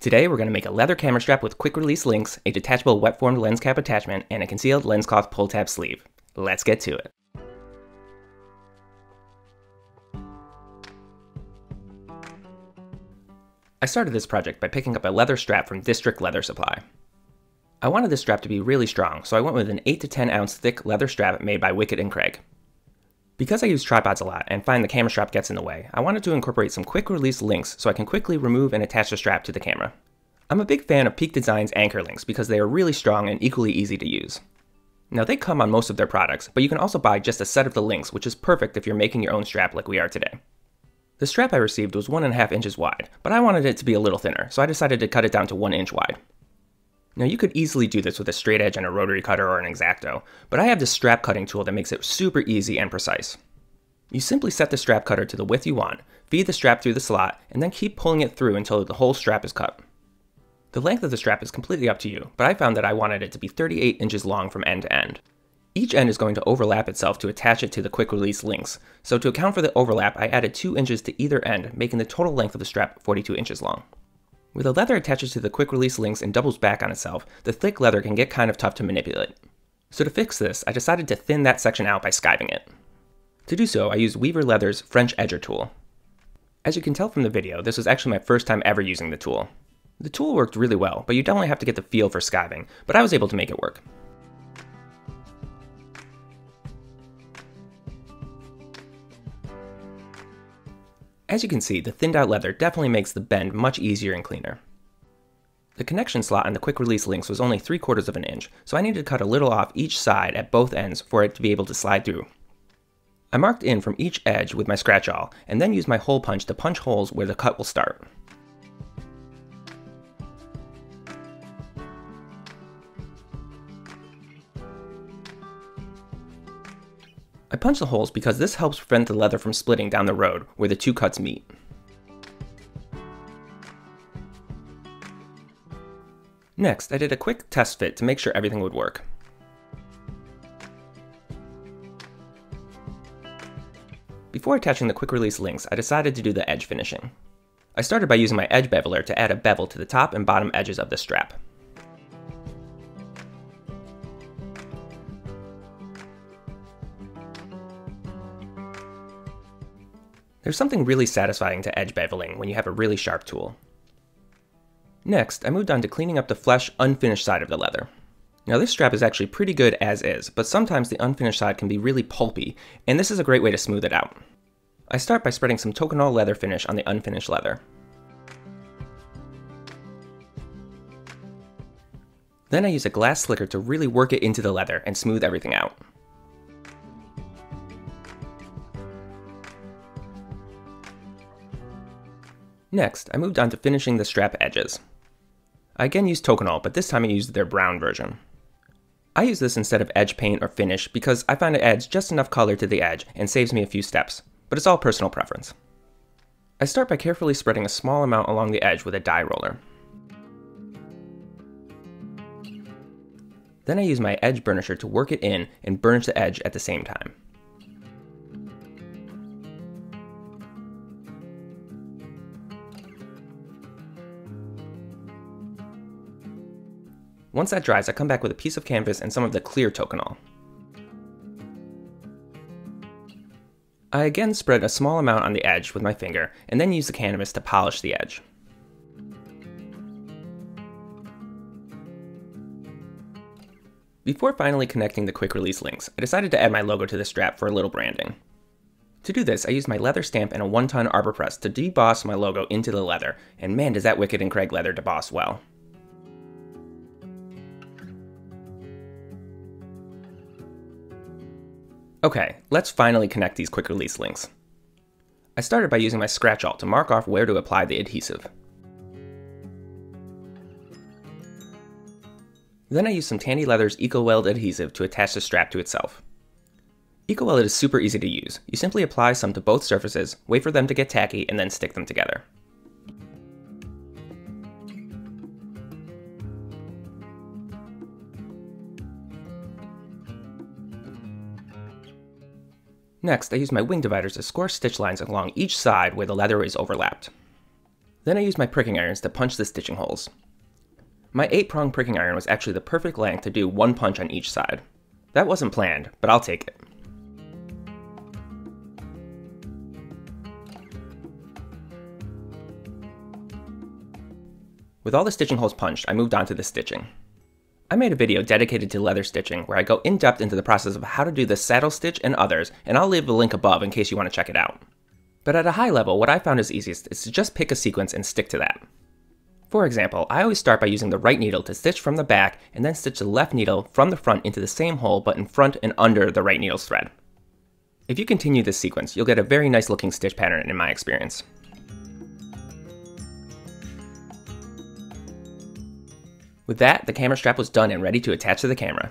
Today we're going to make a leather camera strap with quick release links, a detachable wet formed lens cap attachment, and a concealed lens cloth pull tab sleeve. Let's get to it. I started this project by picking up a leather strap from District Leather Supply. I wanted this strap to be really strong, so I went with an 8 to 10 ounce thick leather strap made by Wickett and Craig. Because I use tripods a lot and find the camera strap gets in the way, I wanted to incorporate some quick release links so I can quickly remove and attach the strap to the camera. I'm a big fan of Peak Design's anchor links because they are really strong and equally easy to use. Now they come on most of their products, but you can also buy just a set of the links, which is perfect if you're making your own strap like we are today. The strap I received was 1.5 inches wide, but I wanted it to be a little thinner, so I decided to cut it down to 1 inch wide. Now you could easily do this with a straight edge and a rotary cutter or an X-Acto, but I have this strap cutting tool that makes it super easy and precise. You simply set the strap cutter to the width you want, feed the strap through the slot, and then keep pulling it through until the whole strap is cut. The length of the strap is completely up to you, but I found that I wanted it to be 38 inches long from end to end. Each end is going to overlap itself to attach it to the quick release links, so to account for the overlap I added 2 inches to either end, making the total length of the strap 42 inches long. Where the leather attaches to the quick release links and doubles back on itself, the thick leather can get kind of tough to manipulate. So to fix this, I decided to thin that section out by skiving it. To do so, I used Weaver Leather's French Edger tool. As you can tell from the video, this was actually my first time ever using the tool. The tool worked really well, but you definitely have to get the feel for skiving, but I was able to make it work. As you can see, the thinned out leather definitely makes the bend much easier and cleaner. The connection slot on the quick release links was only 3 quarters of an inch, so I needed to cut a little off each side at both ends for it to be able to slide through. I marked in from each edge with my scratch awl, and then used my hole punch to punch holes where the cut will start. I punch the holes because this helps prevent the leather from splitting down the road where the two cuts meet. Next, I did a quick test fit to make sure everything would work. Before attaching the quick release links, I decided to do the edge finishing. I started by using my edge beveler to add a bevel to the top and bottom edges of the strap. There's something really satisfying to edge beveling when you have a really sharp tool. Next, I moved on to cleaning up the flesh, unfinished side of the leather. Now this strap is actually pretty good as is, but sometimes the unfinished side can be really pulpy, and this is a great way to smooth it out. I start by spreading some Tokonole leather finish on the unfinished leather. Then I use a glass slicker to really work it into the leather and smooth everything out. Next, I moved on to finishing the strap edges. I again used Tokonole, but this time I used their brown version. I use this instead of edge paint or finish because I find it adds just enough color to the edge and saves me a few steps, but it's all personal preference. I start by carefully spreading a small amount along the edge with a dye roller. Then I use my edge burnisher to work it in and burnish the edge at the same time. Once that dries, I come back with a piece of canvas and some of the clear Tokonole. I again spread a small amount on the edge with my finger, and then use the canvas to polish the edge. Before finally connecting the quick release links, I decided to add my logo to the strap for a little branding. To do this, I used my leather stamp and a one-ton arbor press to deboss my logo into the leather, and man does that Wickett and Craig leather deboss well. Okay, let's finally connect these quick release links. I started by using my scratch awl to mark off where to apply the adhesive. Then I used some Tandy Leather's EcoWeld adhesive to attach the strap to itself. EcoWeld is super easy to use. You simply apply some to both surfaces, wait for them to get tacky, and then stick them together. Next, I use my wing dividers to score stitch lines along each side where the leather is overlapped. Then I used my pricking irons to punch the stitching holes. My 8-prong pricking iron was actually the perfect length to do one punch on each side. That wasn't planned, but I'll take it. With all the stitching holes punched, I moved on to the stitching. I made a video dedicated to leather stitching where I go in depth into the process of how to do the saddle stitch and others, and I'll leave a link above in case you want to check it out. But at a high level, what I found is easiest is to just pick a sequence and stick to that. For example, I always start by using the right needle to stitch from the back and then stitch the left needle from the front into the same hole but in front and under the right needle's thread. If you continue this sequence, you'll get a very nice looking stitch pattern in my experience. With that, the camera strap was done and ready to attach to the camera.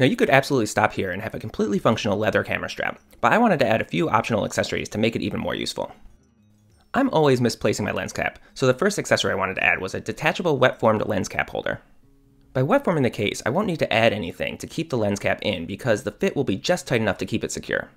Now you could absolutely stop here and have a completely functional leather camera strap, but I wanted to add a few optional accessories to make it even more useful. I'm always misplacing my lens cap, so the first accessory I wanted to add was a detachable wet formed lens cap holder. By wet forming the case, I won't need to add anything to keep the lens cap in because the fit will be just tight enough to keep it secure.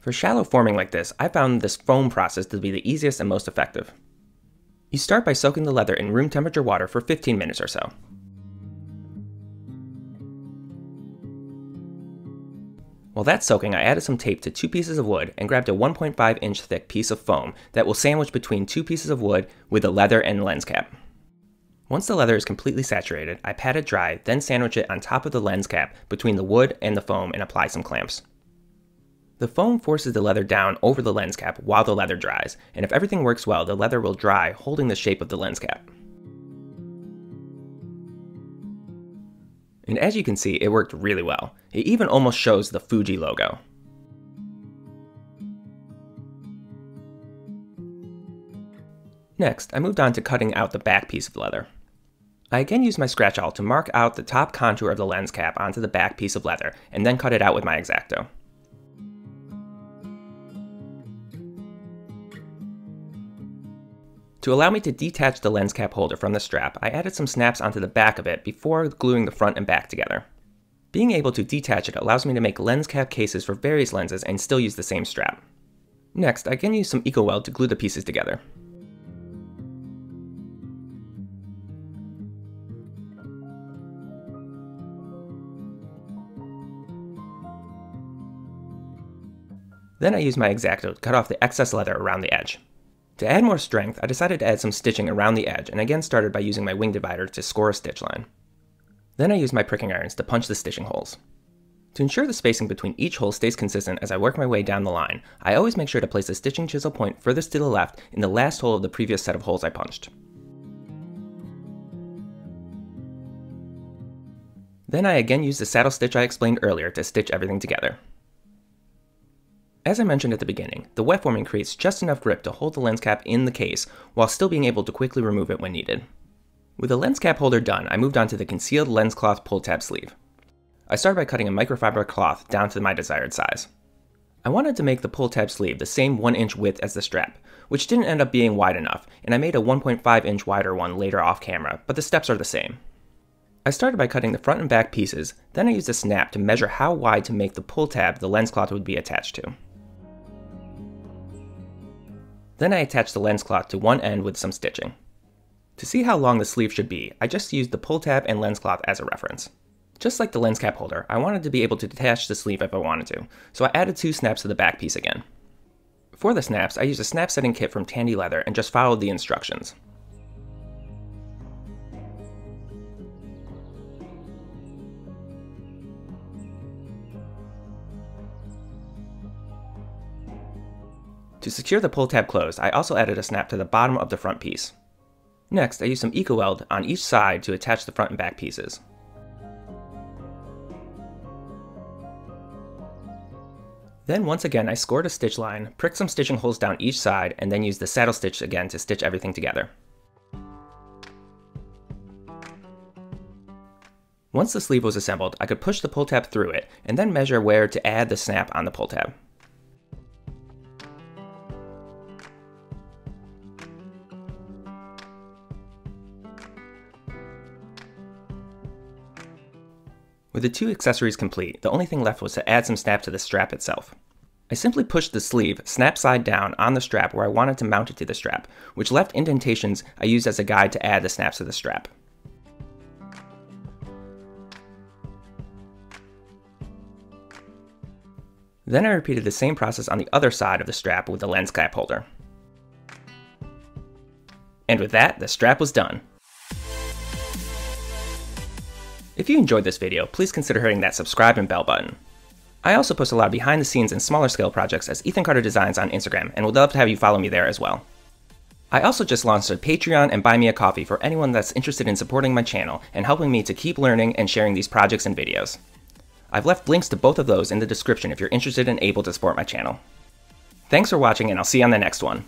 For shallow forming like this, I found this foam process to be the easiest and most effective. You start by soaking the leather in room temperature water for 15 minutes or so. While that's soaking, I added some tape to two pieces of wood and grabbed a 1.5 inch thick piece of foam that will sandwich between two pieces of wood with the leather and lens cap. Once the leather is completely saturated, I pat it dry, then sandwich it on top of the lens cap between the wood and the foam and apply some clamps. The foam forces the leather down over the lens cap while the leather dries, and if everything works well, the leather will dry, holding the shape of the lens cap. And as you can see, it worked really well. It even almost shows the Fuji logo. Next, I moved on to cutting out the back piece of leather. I again used my scratch awl to mark out the top contour of the lens cap onto the back piece of leather, and then cut it out with my X-Acto. To allow me to detach the lens cap holder from the strap, I added some snaps onto the back of it before gluing the front and back together. Being able to detach it allows me to make lens cap cases for various lenses and still use the same strap. Next, I can use some EcoWeld to glue the pieces together. Then I use my X-Acto to cut off the excess leather around the edge. To add more strength, I decided to add some stitching around the edge and again started by using my wing divider to score a stitch line. Then I used my pricking irons to punch the stitching holes. To ensure the spacing between each hole stays consistent as I work my way down the line, I always make sure to place the stitching chisel point furthest to the left in the last hole of the previous set of holes I punched. Then I again used the saddle stitch I explained earlier to stitch everything together. As I mentioned at the beginning, the wet forming creates just enough grip to hold the lens cap in the case while still being able to quickly remove it when needed. With the lens cap holder done, I moved on to the concealed lens cloth pull tab sleeve. I started by cutting a microfiber cloth down to my desired size. I wanted to make the pull tab sleeve the same 1 inch width as the strap, which didn't end up being wide enough, and I made a 1.5 inch wider one later off camera, but the steps are the same. I started by cutting the front and back pieces, then I used a snap to measure how wide to make the pull tab the lens cloth would be attached to. Then I attached the lens cloth to one end with some stitching. To see how long the sleeve should be, I just used the pull tab and lens cloth as a reference. Just like the lens cap holder, I wanted to be able to detach the sleeve if I wanted to, so I added two snaps to the back piece again. For the snaps, I used a snap setting kit from Tandy Leather and just followed the instructions. To secure the pull tab closed, I also added a snap to the bottom of the front piece. Next, I used some EcoWeld on each side to attach the front and back pieces. Then once again, I scored a stitch line, pricked some stitching holes down each side, and then used the saddle stitch again to stitch everything together. Once the sleeve was assembled, I could push the pull tab through it, and then measure where to add the snap on the pull tab. With the two accessories complete, the only thing left was to add some snap to the strap itself. I simply pushed the sleeve snap side down on the strap where I wanted to mount it to the strap, which left indentations I used as a guide to add the snaps to the strap. Then I repeated the same process on the other side of the strap with the lens cap holder. And with that, the strap was done. If you enjoyed this video, please consider hitting that subscribe and bell button. I also post a lot of behind the scenes and smaller scale projects as Ethan Carter Designs on Instagram and would love to have you follow me there as well. I also just launched a Patreon and Buy Me a Coffee for anyone that's interested in supporting my channel and helping me to keep learning and sharing these projects and videos. I've left links to both of those in the description if you're interested and able to support my channel. Thanks for watching and I'll see you on the next one.